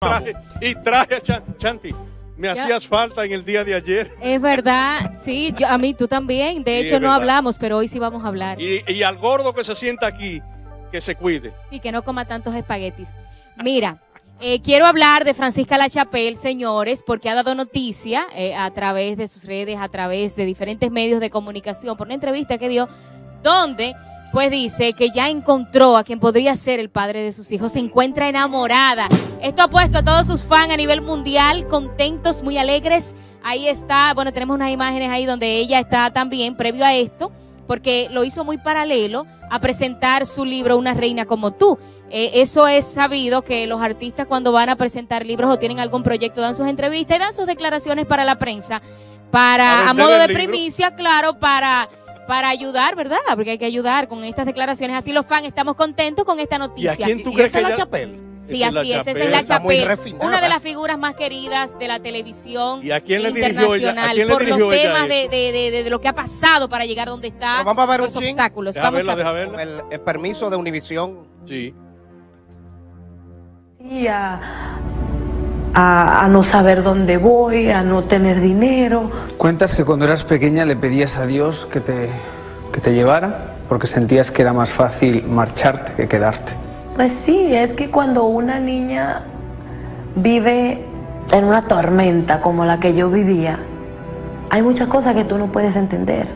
traje, y traje a Chan- Chanti. Me hacías falta en el día de ayer. Es verdad, sí, yo- a mí tú también. De Sí, hecho, no verdad. hablamos, pero hoy sí vamos a hablar. Y, y al gordo que se sienta aquí, que se cuide. Y que no coma tantos espaguetis. Mira, eh, quiero hablar de Francisca Lachapel, señores, porque ha dado noticia eh, a través de sus redes, a través de diferentes medios de comunicación, por una entrevista que dio, donde pues dice que ya encontró a quien podría ser el padre de sus hijos, se encuentra enamorada. Esto ha puesto a todos sus fans a nivel mundial contentos, muy alegres. Ahí está, bueno, tenemos unas imágenes ahí donde ella está también, previo a esto, porque lo hizo muy paralelo a presentar su libro Una reina como tú. Eh, eso es sabido que los artistas cuando van a presentar libros o tienen algún proyecto dan sus entrevistas y dan sus declaraciones para la prensa, A para a vender modo de primicia, claro, para para ayudar, ¿verdad? Porque hay que ayudar con estas declaraciones. Así los fans estamos contentos con esta ¿Y noticia. a quién tú ¿Y crees esa que es la ella- Chapel? Sí, Esa así es, esa es la Chapel, una de las figuras más queridas de la televisión ¿Y a quién le ella? ¿A internacional quién le por los ella temas de, de, de- de- de lo que ha pasado para llegar donde está, Pero vamos a ver los un obstáculos. Deja Vamos verla, a ver. Con el, el permiso de Univisión. Sí. y a, a- a no saber dónde voy, a no tener dinero. Cuentas que cuando eras pequeña le pedías a Dios que te, que te llevara porque sentías que era más fácil marcharte que quedarte. Pues sí, es que cuando una niña vive en una tormenta como la que yo vivía, hay muchas cosas que tú no puedes entender.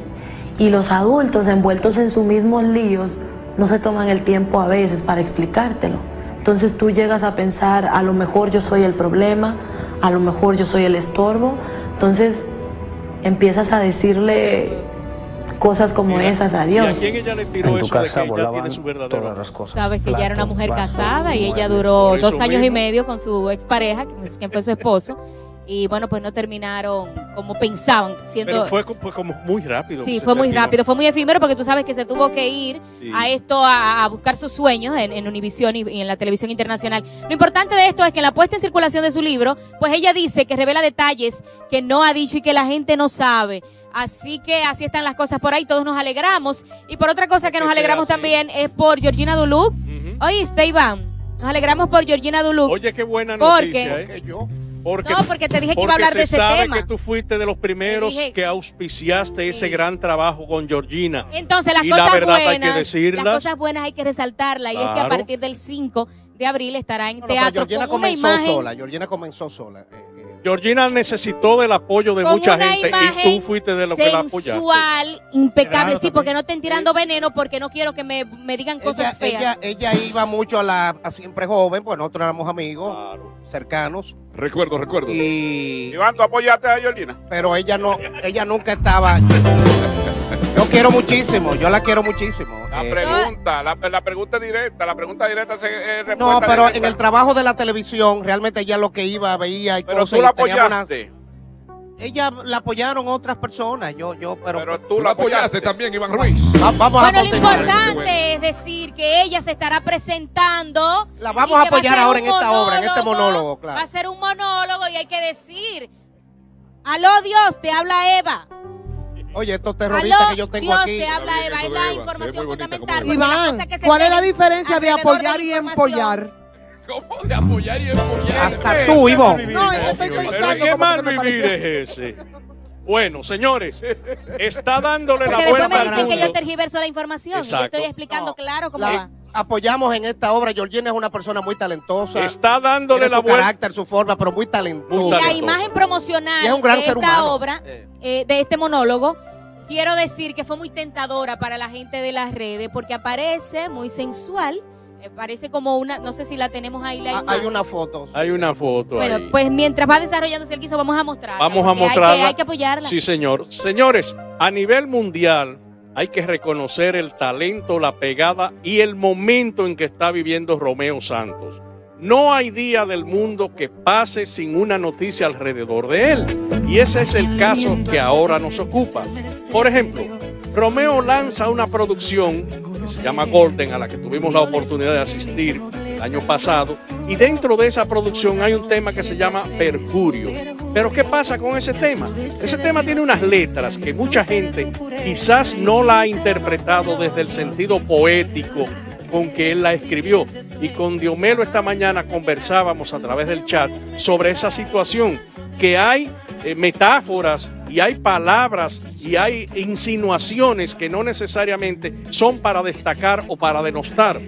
Y los adultos envueltos en sus mismos líos no se toman el tiempo a veces para explicártelo. Entonces tú llegas a pensar, a lo mejor yo soy el problema, a lo mejor yo soy el estorbo. Entonces empiezas a decirle cosas como Mira, esas a ¿Y Dios. a quién ella le tiró En tu eso de casa que ella volaban tiene su verdadero todas las cosas. Sabes que ella era una mujer vasos, casada y ella duró dos años y medio con su expareja, quien fue su esposo. Y bueno, pues no terminaron como pensaban, siendo... Pero fue, co- fue como muy rápido. Sí, que se fue muy terminó. rápido, fue muy efímero porque tú sabes que se tuvo que ir Sí. a esto, a, a buscar sus sueños en, en Univisión y, y en la televisión internacional. Lo importante de esto es que en la puesta en circulación de su libro, pues ella dice que revela detalles que no ha dicho y que la gente no sabe. Así que así están las cosas por ahí, todos nos alegramos. Y por otra cosa que nos alegramos así. también es por Georgina Duluc. Ujú. Oíste, Iván, nos alegramos por Georgina Duluc. Oye, qué buena Porque- noticia, ¿eh? Que yo. Porque, no, porque te dije que iba a porque hablar de se ese sabe tema. que tú fuiste de los primeros Te dije- que auspiciaste ese gran trabajo con Georgina. Entonces, las Y la cosas verdad hay que decirlas. las cosas buenas hay que resaltarlas y es que a partir del 5 de abril estará en No, no, pero teatro Georgina con una comenzó imagen sola. Georgina comenzó sola. Eh, Georgina necesitó del apoyo de con mucha una gente y tú fuiste de los que la apoyaste. sensual, impecable, sí, porque no estén tirando veneno porque no quiero que me, me digan cosas ella, feas. ella, ella iba mucho a la a siempre joven, pues nosotros éramos amigos Claro. cercanos. Recuerdo, recuerdo. Y Iván, ¿tú apoyaste a Georgina? pero ella no, ella nunca estaba. Yo quiero muchísimo, yo la quiero muchísimo. La Eh, pregunta, la, la pregunta directa, la pregunta directa se eh, no, pero directa. en el trabajo de la televisión, realmente ella lo que iba, veía y Pero cosas. tú la una- apoyaste. ella la apoyaron otras personas, yo, yo, pero, Pero tú la apoyaste también, Iván Ruiz. Va- vamos Bueno, a lo importante bueno. es decir que ella se estará presentando. La vamos a va apoyar ahora en esta obra, en este monólogo, Va a claro. ser un monólogo y hay que decir. Aló Dios, te habla Eva. Oye, estos terroristas Aló que yo tengo Dios, aquí. te habla de la Eva, se ve información fundamental. Iván, ¿cuál es la diferencia de apoyar y empollar? ¿Cómo de apoyar y empollar? Hasta tú, Ivonne. No, es que estoy Pero pensando qué mal vivir es ese. Bueno, señores, está dándole Porque la después vuelta me al dicen que yo tergiverso la información. y Yo estoy explicando No, claro cómo La- va. Apoyamos en esta obra. Georgina es una persona muy talentosa. Está dándole tiene la su vuelta. carácter, su forma, pero muy Muy Y talentosa. la imagen promocional Y es un gran de ser esta humano. obra, Eh. eh, de este monólogo, quiero decir que fue muy tentadora para la gente de las redes porque aparece muy sensual. eh, parece como una, no sé si la tenemos ahí la Ah, imagen. Hay una foto. Hay una foto Bueno, ahí. pues mientras va desarrollándose el guiso, vamos a mostrarla. Vamos a porque hay que- mostrarla. Hay que, apoyarla. Sí, señor. Señores, a nivel mundial hay que reconocer el talento, la pegada y el momento en que está viviendo Romeo Santos. No hay día del mundo que pase sin una noticia alrededor de él. Y ese es el caso que ahora nos ocupa. Por ejemplo, Romeo lanza una producción que se llama Golden, a la que tuvimos la oportunidad de asistir el año pasado. Y dentro de esa producción hay un tema que se llama Perjurio. Pero ¿qué pasa con ese tema? Ese tema tiene unas letras que mucha gente quizás no la ha interpretado desde el sentido poético con que él la escribió. Y con Diomelo esta mañana conversábamos a través del chat sobre esa situación, que hay eh, metáforas y hay palabras y hay insinuaciones que no necesariamente son para destacar o para denostar.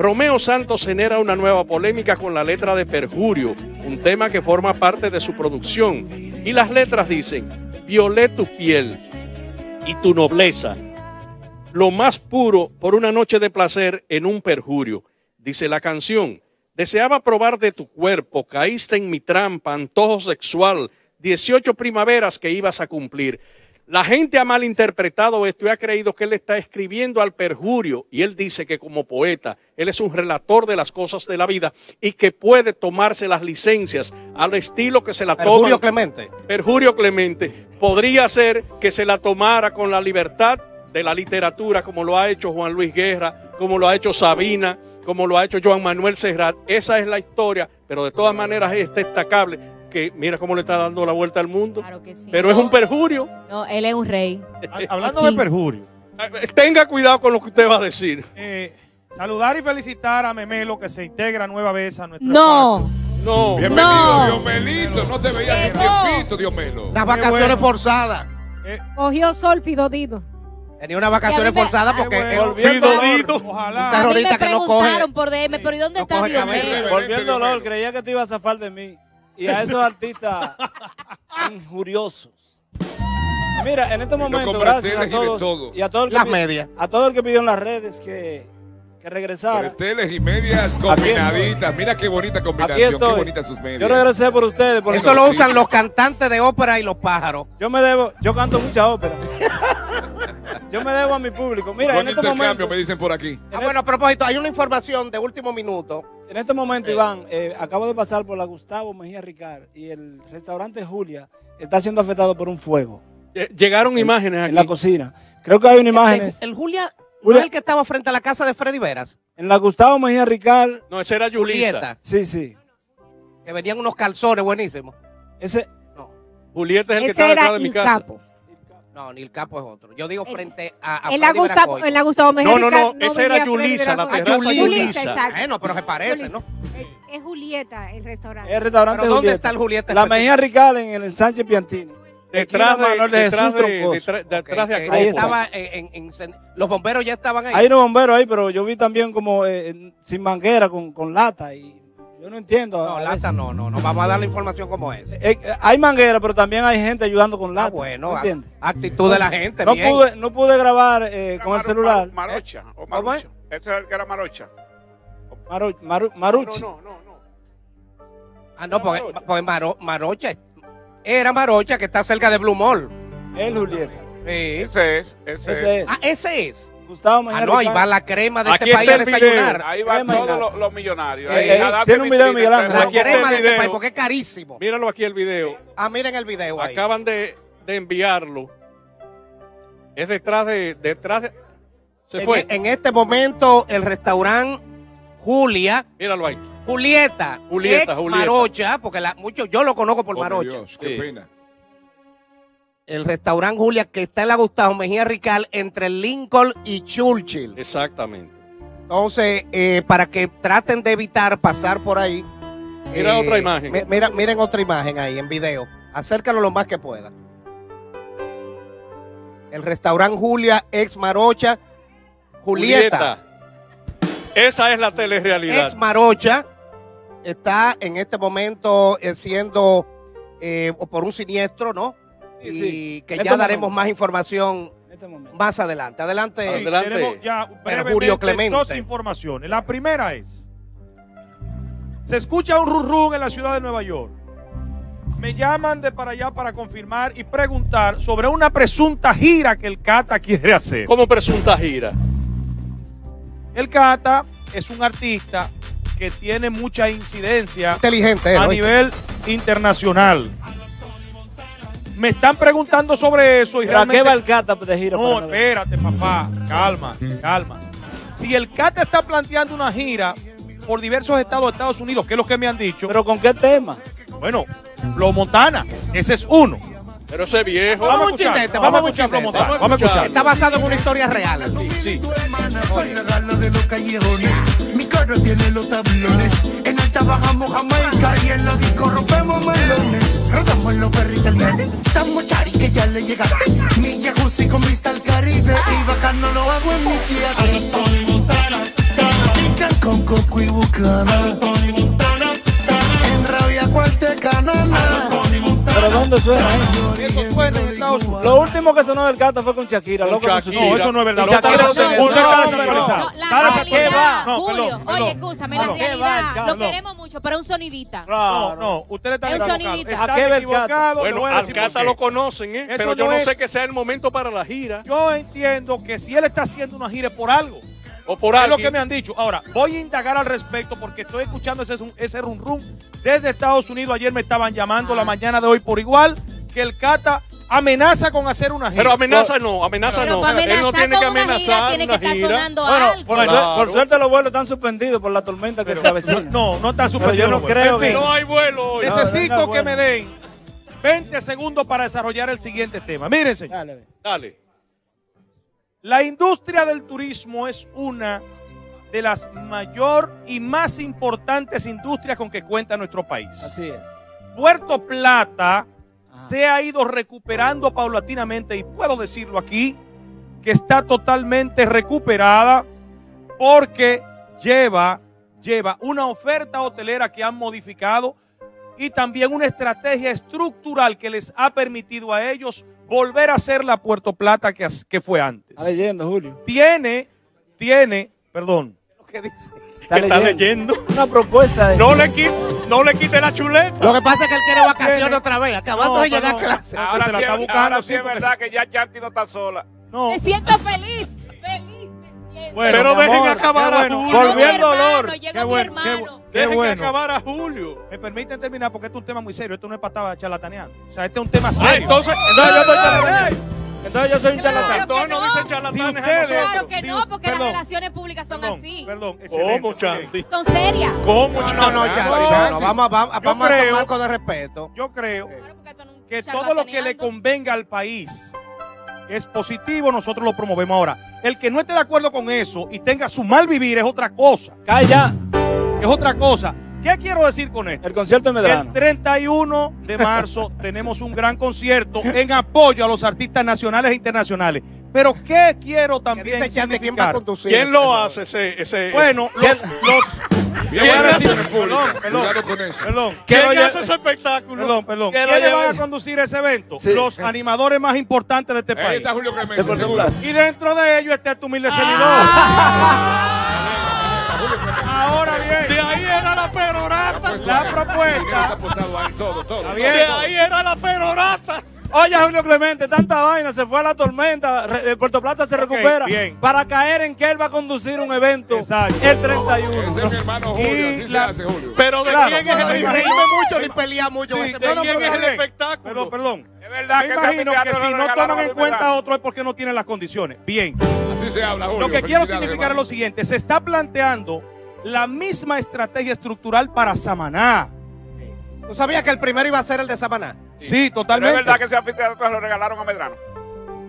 Romeo Santos genera una nueva polémica con la letra de Perjurio, un tema que forma parte de su producción. Y las letras dicen, violé tu piel y tu nobleza, lo más puro por una noche de placer en un perjurio. Dice la canción, deseaba probar de tu cuerpo, caíste en mi trampa, antojo sexual, 18 primaveras que ibas a cumplir. La gente ha malinterpretado esto y ha creído que él está escribiendo al perjurio y él dice que como poeta, él es un relator de las cosas de la vida y que puede tomarse las licencias al estilo que se la toma. Perjurio Clemente. Perjurio Clemente. Podría ser que se la tomara con la libertad de la literatura, como lo ha hecho Juan Luis Guerra, como lo ha hecho Sabina, como lo ha hecho Joan Manuel Serrat. Esa es la historia, pero de todas maneras es destacable que mira cómo le está dando la vuelta al mundo. Claro que sí. Pero No, es un perjurio. No, él es un rey. Hablando de perjurio, Eh, Tenga cuidado con lo que usted va a decir. eh, saludar y felicitar a Memelo que se integra nueva vez a nuestro No. No. Bienvenido, No. Diomelito. No te veías hace Llegó. tiempito, Diomelo. Qué vacaciones bueno. forzadas. Cogió sol Fidodito. Tenía unas vacaciones forzadas porque bueno. es un Fidodito. Un Ojalá. terrorista A mí me que no coge- por DM, pero ¿y dónde no está mío? Volvió el dolor, Diomelo. creía que te ibas a zafar de mí. Y a esos artistas injuriosos. Mira, en este momento, con gracias a todos. todo. Y a todo el que Las medias. A todo el que pidió en las redes que, que regresara. Breteles y medias combinaditas. Mira qué bonita combinación. Aquí estoy. Qué bonitas sus medias. Yo regresé por ustedes. Por Eso lo usan los cantantes de ópera y los pájaros. Yo me debo, yo canto mucha ópera. yo me debo a mi público. Mira, Buen en este intercambio, momento, me dicen por aquí. Ah, bueno, a propósito, hay una información de último minuto. En este momento, Iván, eh, acabo de pasar por la Gustavo Mejía Ricard y el restaurante Julia está siendo afectado por un fuego Eh, Llegaron imágenes en la aquí. cocina. Creo que hay una imagen El, el Julia, ¿no Julia- es el que estaba frente a la casa de Freddy Veras. en la Gustavo Mejía Ricard. No, esa era. Julieta. Sí, sí. Que venían unos calzones buenísimos. Ese, Julieta es el que Ese era detrás de mi el casa. capo. No, ni el capo es otro. Yo digo frente a, a En la, Gustavo, en la Gustavo Mejía No, no, no, Ricard esa era Yulisa, la terraza Yulisa. Yulisa, exacto. Bueno, pero se parece, ¿no? Es, es Julieta el restaurante. el restaurante Pero ¿dónde Julieta. está el Julieta La? Mejía Ricard en el Sánchez Piantini. Detrás de, Manuel de detrás Jesús de, detrás, Acrópolis. estaba en, en- en- los bomberos ya estaban ahí. Hay unos bomberos ahí, pero yo vi también como eh, sin manguera, con, con lata. Y yo no entiendo. no, a lata no, no, no. Vamos a dar la información como es. Eh, eh, hay manguera, pero también hay gente ayudando con lata. Ah, bueno, ¿me a- entiendes? actitud de la gente. No bien. pude, no pude grabar eh, con el celular. Maro- Marocha. o ¿Cómo Marucha. Ese es el que era Marocha. Maru- Maru- Marucci. No, no, no, no. Ah, no, porque, porque Maro- Marocha era Marocha que está cerca de Blue Mall. El Julieta. Sí. Ese es. Ese, Ese es. es. Ah, ese es. Gustavo Mejía Ah, no, ahí va la crema de Aquí este país a desayunar. Ahí van todos los, los millonarios. Eh, Ahí, eh, tiene un video de Miguel Ángel. La crema de este país porque es carísimo. Míralo aquí el video. Ah, miren el video ahí. Acaban de, de enviarlo. Es detrás de. Detrás de se En, fue. en este momento, el restaurante Julia, Míralo ahí. Julieta, Julieta, ex Julieta. Marocha, porque la, mucho, yo lo conozco por Oh, Marocha. Dios, qué Sí. pena. El restaurante Julia que está en la Gustavo Mejía Rical entre Lincoln y Churchill. Exactamente. Entonces, eh, para que traten de evitar pasar por ahí. Mira eh, otra imagen. mi- Mira, miren otra imagen ahí en video. Acércalo lo más que pueda. El restaurante Julia, ex Marocha. Julieta, Esa es la telerrealidad. ex Marocha, está en este momento eh, siendo eh, por un siniestro, ¿no? Y sí. que ya daremos más información este más adelante. Adelante. Sí, Adelante. tenemos ya Clemente. dos informaciones. La primera es, se escucha un run en la ciudad de Nueva York. Me llaman de para allá para confirmar y preguntar sobre una presunta gira que el Cata quiere hacer. Como presunta gira. El Cata es un artista que tiene mucha incidencia Inteligente. a ¿no? nivel internacional. Me están preguntando sobre eso y ¿Pero a qué realmente va el Cata de gira? no, espérate, papá. Calma, calma. Si el Cata está planteando una gira por diversos estados de Estados Unidos, que es lo que me han dicho, ¿Pero con qué tema? bueno, Flow Montana. Ese es uno. Pero ese viejo. Vamos a un escuchar, vamos a vamos a un escucharlo chistete. montar. Vamos a escuchar. Está basado en una historia real. Sí. Soy la gala de los callejones. Mi cara tiene los tablones. En alta bajamos Jamaica y en la disco rompemos melones. Rodamos los perros italianos. Le llegaste. Mi jacuzzi con vista al Caribe. Y bacano lo hago en mi Kia. Tony Montana. Pican con coco y bucana. ¿Pero dónde suena eso? Eso suena en Estados Unidos. Lo último que sonó del Cata fue con Shakira. Con loco, con su- Shakira. No, eso no es verdad. Y Shakira no se- Usted está no, desactualizado. No, la realidad, No, Julio, perdón, oye, escúchame, la realidad, lo queremos mucho, pero un sonidita. No, no, usted está equivocado. sonidito. Está ¿A qué ver, equivocado. le Bueno, al Cata lo conocen, ¿eh? Pero yo no no sé que sea el momento para la gira. Yo entiendo que si él está haciendo una gira es por algo. O por es algo. lo que me han dicho. Ahora, voy a indagar al respecto porque estoy escuchando ese, ese rum rum desde Estados Unidos. Ayer me estaban llamando la mañana de hoy por igual que el Cata amenaza con hacer una gira. Pero amenaza no, amenaza Pero no. Él no tiene que con una gira amenazar tiene que una estar gira. sonando Bueno, algo. por, Claro. suer- por suerte los vuelos están suspendidos por la tormenta que se avecina. No, no está Pero suspendido. yo no creo que- No hay vuelo hoy. No, Necesito no, no, que bueno. me den 20 segundos para desarrollar el siguiente tema. Miren, señor. Dale. Dale. La industria del turismo es una de las mayor y más importantes industrias con que cuenta nuestro país. Así es. Puerto Plata Ajá. se ha ido recuperando paulatinamente y puedo decirlo aquí que está totalmente recuperada porque lleva, lleva una oferta hotelera que han modificado y también una estrategia estructural que les ha permitido a ellos volver a ser la Puerto Plata que, que fue antes. Está leyendo, Julio. Tiene, tiene, perdón, ¿Qué dice? Está, ¿Qué está leyendo. leyendo? Una propuesta de... No le quite, no le quite la chuleta. Lo que pasa es que él quiere vacaciones otra vez, acabando No, de llegar a clase. Ahora se la está es- buscando, ahora sí, es verdad que ya Chanti no está sola. no. Me siento feliz. Bueno, Pero dejen amor, acabar a. Julio. Volvió el dolor. Qué bueno, qué. Qué Dejen bueno. acabar a Julio. Me permiten terminar porque este es un tema muy serio. Esto no es patada charlataneando. O sea, este es un tema Ah, serio. entonces, Entonces yo estoy. Entonces yo soy un Claro charlatán. entonces no no. dicen charlatanes a ustedes-. Claro que no, porque perdón. las relaciones públicas son Perdón, así. perdón, excelente. ¿Cómo. Chanti? Son serias. ¿Cómo, No, no, Chanti? no, Chanti, Chanti, Chanti. no, vamos, vamos, vamos a creo- marco de respeto. Yo creo Claro, que todo lo que le convenga al país es positivo, nosotros lo promovemos ahora. El que no esté de acuerdo con eso y tenga su mal vivir es otra cosa. Calla. Es otra cosa. ¿Qué quiero decir con esto? El concierto de Medrano. El 31 de marzo tenemos un gran concierto en apoyo a los artistas nacionales e internacionales. Pero ¿qué quiero también dice ¿quién va a conducir? ¿Quién lo hace ese? ese Bueno, los... los decir- acción pública. perdón, perdón. Cuidado con eso. Perdón. ¿Quién hace ese espectáculo? Perdón, perdón. ¿Quiénes van a conducir ese evento? Sí. Los animadores más importantes de este Ahí país. está Julio Clemente, De seguro. Y dentro de ellos está tu humilde servidor. Ahí era la perorata. la propuesta. Ahí, todo, todo. Está todo. bien. De ahí era la perorata. Oye, Julio Clemente, tanta vaina, se fue a la tormenta, re- eh, Puerto Plata se recupera bien. para caer en que él va a conducir un evento Exacto. el 31. Ese es mi hermano Y Julio, así se la- hace, Julio. Pero de Claro, quién es el reírme mucho ni pelear mucho. Sí, de ¿De no, quién es el pero- espectáculo? Perdón, perdón. Es verdad Me que imagino que si no toman a en cuenta Medrano. otro es porque no tienen las condiciones. Bien. Así se habla, Julio. Lo que quiero significar es lo siguiente. Se está planteando la misma estrategia estructural para Samaná. ¿Tú sabías que el primero iba a ser el de Samaná? Sí, Pero es totalmente. verdad que ese anfiteatro lo regalaron a Medrano.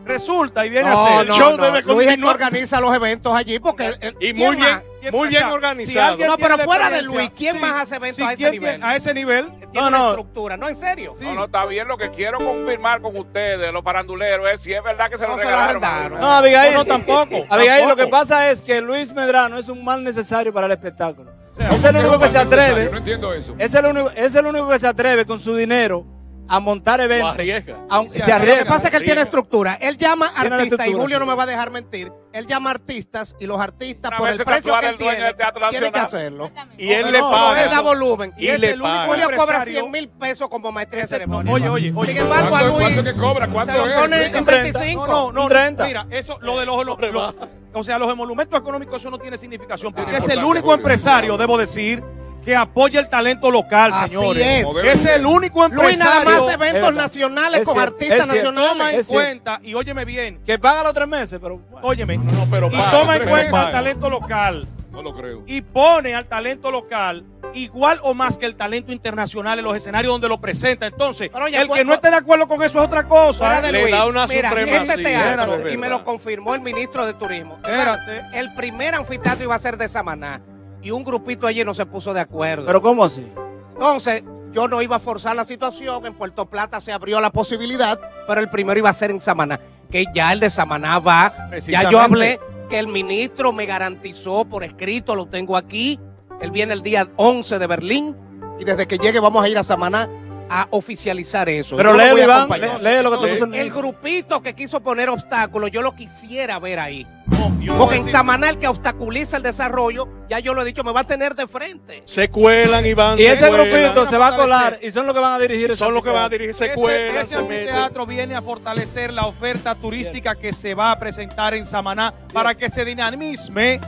Resulta y viene No, a ser. no, show no. debe Luis es que continuar. organiza los eventos allí porque... él- Y ¿quién muy bien, muy bien organizado. No, pero fuera de Luis, ¿quién más hace eventos a ese ¿quién nivel? A ese nivel. Tiene No, una no. estructura, no, en serio. Sí. No, no, está bien. Lo que quiero confirmar con ustedes, los paranduleros, es si es verdad que se lo No se lo regalaron. No, Abigail. No, no, tampoco, Abigail, lo que pasa es que Luis Medrano es un mal necesario para el espectáculo. sea, es el único que se No atreve. entiendo eso. Es el único, es el único que se atreve con su dinero a montar Lo eventos. arriesga. Aunque Sí, se lo que Lo que arriesga. pasa es que él tiene estructura. Él llama artistas, y Julio sí. no me va a dejar mentir. Él llama artistas y los artistas, Una por el se precio que él tiene, del Teatro tiene que hacerlo. Y él No, le paga. Él da volumen. Y es le el único paga. Julio cobra empresario- 100 mil pesos como maestría de ceremonia. Oye, oye, oye. Sin embargo, a ¿Cuánto, Luis cuánto que cobra? se ¿Cuánto lo es? pone en Explícame. 25. No, no, no. Un 30. Mira, eso, lo de los, lo- lo- o sea, los emolumentos económicos, eso no tiene significación. Porque es el único empresario, debo decir, que apoya el talento local, Así señores. es. Es el único Luis nada empresario más eventos nacionales Es con cierto, artistas es cierto. toma nacionales. en cuenta, y óyeme bien, Que paga los tres meses, pero. bueno. óyeme, No, pero y paga, toma en cuenta paga. el talento local. No lo creo. y pone al talento local igual o más que el talento internacional en los escenarios donde lo presenta. Entonces, el que no esté de acuerdo con eso es otra cosa. De Le Luis, da una mira, supremacía, este teatro, y me lo confirmó el ministro de Turismo. Espérate. El primer anfiteatro iba a ser de Samaná y un grupito allí no se puso de acuerdo. Pero ¿cómo así? Entonces, yo no iba a forzar la situación. En Puerto Plata se abrió la posibilidad, pero el primero iba a ser en Samaná. Que ya el de Samaná va. Ya yo hablé que el ministro me garantizó por escrito, lo tengo aquí. Él viene el día 11 de Berlín y desde que llegue vamos a ir a Samaná a oficializar eso. Pero a Iván. Lee, lee lo que te puso El grupito que quiso poner obstáculos, yo lo quisiera ver ahí. No, a Porque en decir- Samaná el que obstaculiza el desarrollo, ya yo lo he dicho, me va a tener de frente. Se cuelan, Iván. Y se ese cuelan. grupito se va a colar y son los que van a dirigir ese Son los que van a dirigir, se Ese, cuelan, ese se meten. anfiteatro viene a fortalecer la oferta turística que se va a presentar en Samaná para que se dinamisme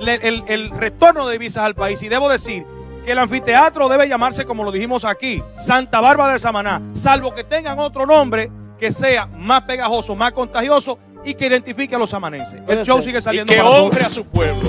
el retorno de divisas al país. Y debo decir que el anfiteatro debe llamarse, como lo dijimos aquí, Santa Bárbara de Samaná, salvo que tengan otro nombre que sea más pegajoso, más contagioso y que identifique a los samanenses. El show sigue Y saliendo que para todos. honre a su pueblo.